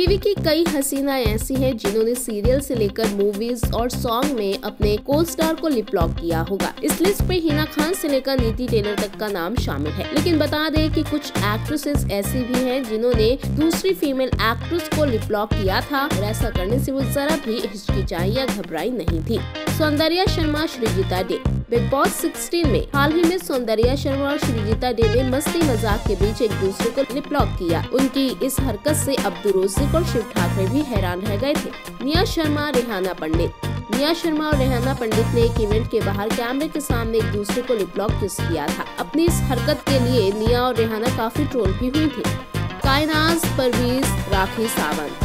TV की कई हसीना ऐसी हैं जिन्होंने सीरियल से लेकर मूवीज़ और सॉन्ग में अपने को स्टार को लिपलॉक किया होगा। इस लिस्ट पे हिना खान से लेकर नीति टेलर तक का नाम शामिल है। लेकिन बता दें कि कुछ एक्ट्रेसेस ऐसी भी हैं जिन्होंने दूसरी फीमेल एक्ट्रेस को लिपलॉक किया था और ऐसा करने से वो जरा भी हिचकिचाई या घबराई नहीं थी। सौंदर्या शर्मा श्रीजिता डे। बिग बॉस 16 में हाल ही में सौंदर्या शर्मा और श्रीजिता डे ने मस्ती मज़ाक के बीच एक दूसरे को लिपलॉक किया। उनकी इस हरकत से अब्दुल रोजिक और शिव ठाकरे भी हैरान रह गए थे। निया शर्मा, रेहाना पंडित। निया शर्मा और रेहाना पंडित ने एक इवेंट के बाहर कैमरे के सामने एक दूसरे को लिपलॉक किस किया था। अपनी इस हरकत के लिए निया और रेहाना काफ़ी ट्रोल भी हुई थी। कायनाज परवीज, राखी सावंत।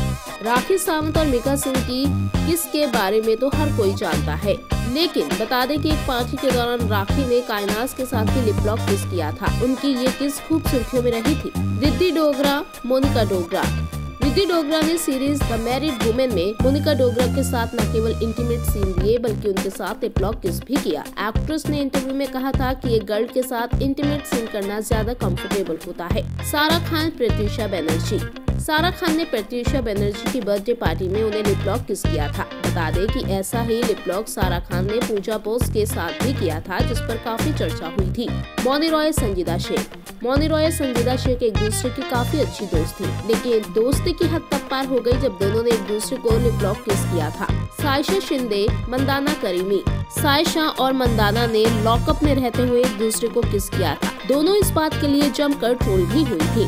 राखी सावंत और मीका सिंह की किस के बारे में तो हर कोई जानता है। लेकिन बता दें कि एक पार्टी के दौरान राखी ने कायनाज के साथ भी लिप लॉक किस किया था। उनकी ये किस खूब सुर्खियों में रही थी। रिद्धि डोगरा, मोनिका डोगरा। रिद्धि डोगरा ने सीरीज़ द मैरिड वुमेन में मोनिका डोगरा के साथ न केवल इंटीमेट सीन दिए बल्कि उनके साथ एक ब्लॉक किस भी किया। एक्ट्रेस ने इंटरव्यू में कहा था कि एक गर्ल के साथ इंटीमेट सीन करना ज़्यादा कंफर्टेबल होता है। सारा खान प्रत्युषा बैनर्जी। सारा खान ने प्रत्युषा बैनर्जी की बर्थडे पार्टी में उन्हें लिपलॉक किस किया था। बता दें कि ऐसा ही लिपलॉक सारा खान ने पूजा बोस के साथ भी किया था, जिस पर काफ़ी चर्चा हुई थी। मौनी रॉय, संजीदा शेख। मौनी रॉय, संजीदा शेख एक दूसरे की काफ़ी अच्छी दोस्त थी, लेकिन दोस्ती की हद तक पार हो गई जब दोनों ने एक दूसरे को लिपलॉक किस किया था। Sayesha Shinde, Mandana Karimi. Saisha और मंदाना ने लॉकअप में रहते हुए एक दूसरे को किस किया था। दोनों इस बात के लिए जमकर ट्रोल भी हुई थी।